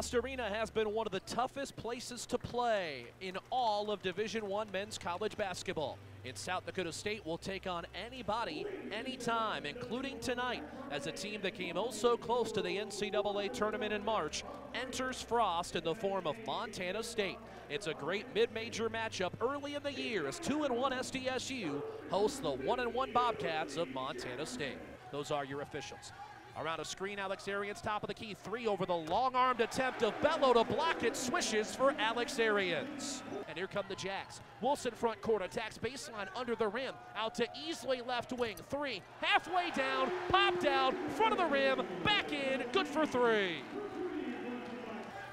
Frost Arena has been one of the toughest places to play in all of Division One men's college basketball. In South Dakota State will take on anybody, anytime, including tonight, as a team that came oh so close to the NCAA tournament in March enters Frost in the form of Montana State. It's a great mid-major matchup early in the year as 2 and 1 SDSU hosts the 1 and 1 Bobcats of Montana State. Those are your officials. Around a screen, Alex Arians, top of the key, three over the long-armed attempt of Belo to block it, swishes for Alex Arians. And here come the Jacks. Wilson front court attacks baseline under the rim, out to Easley left wing, three, halfway down, pop down, front of the rim, back in, good for three.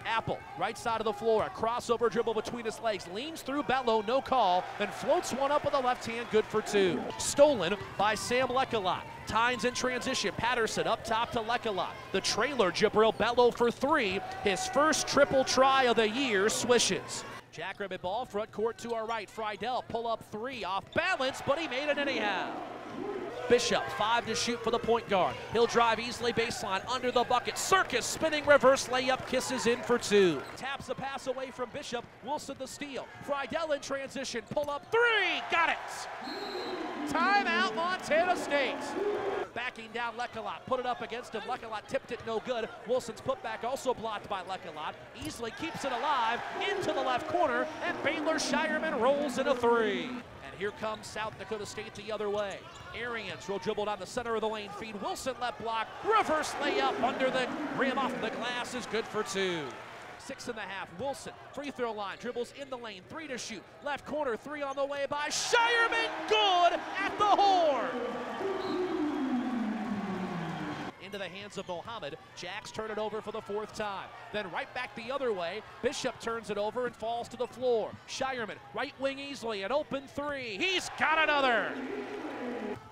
Apple, right side of the floor, a crossover dribble between his legs, leans through Belo, no call, then floats one up with the left hand, good for two. Stolen by Sam Lekalot. Tynes in transition, Patterson up top to Lekalot. The trailer, Jubrile Belo for three, his first triple try of the year, swishes. Jackrabbit ball, front court to our right. Freidel pull up three, off balance, but he made it anyhow. Bishop, five to shoot for the point guard. He'll drive easily baseline under the bucket. Circus spinning reverse layup, kisses in for two. Taps the pass away from Bishop. Wilson the steal. Freidel in transition, pull up three, got it. Timeout Montana State. Backing down Lekalot, put it up against him. Lekalot tipped it no good. Wilson's putback also blocked by Lekalot. Easley keeps it alive into the left corner, and Baylor Scheierman rolls in a three. Here comes South Dakota State the other way. Arians will dribble down the center of the lane, feed Wilson left block, reverse layup under the rim off the glass is good for two. Six and a half. Wilson, free throw line, dribbles in the lane, three to shoot. Left corner, three on the way by Scheierman, good at the horn into the hands of Mohamed. Jacks turn it over for the fourth time. Then right back the other way. Bishop turns it over and falls to the floor. Scheierman, right wing easily, an open three. He's got another.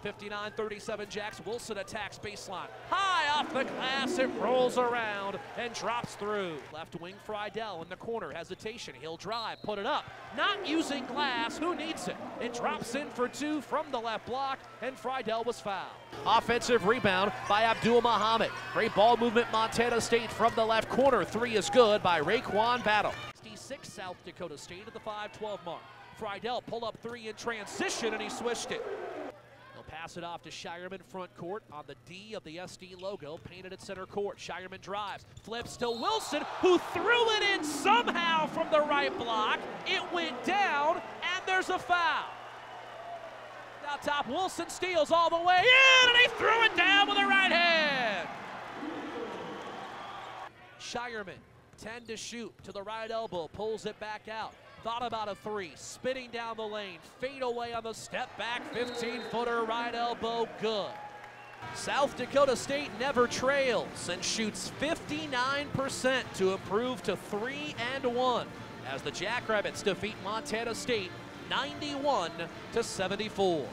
59-37 Jacks. Wilson attacks baseline. High off the glass, it rolls around and drops through. Left wing Freidel in the corner, hesitation. He'll drive, put it up. Not using glass, who needs it? It drops in for two from the left block, and Freidel was fouled. Offensive rebound by Abdul Mohamed. Great ball movement, Montana State from the left corner. Three is good by RaeQuan Battle. 66 South Dakota State at the 5-12 mark. Freidel pull up three in transition, and he swished it. Pass it off to Scheierman front court on the D of the SD logo, painted at center court. Scheierman drives, flips to Wilson, who threw it in somehow from the right block. It went down, and there's a foul. Now top, Wilson steals all the way in, and he threw it down with the right hand. Scheierman, 10 to shoot to the right elbow, pulls it back out thought about a three, spinning down the lane, fade away on the step back, 15 footer, right elbow, good. South Dakota State never trails and shoots 59% to improve to 3 and 1 as the Jackrabbits defeat Montana State 91 to 74.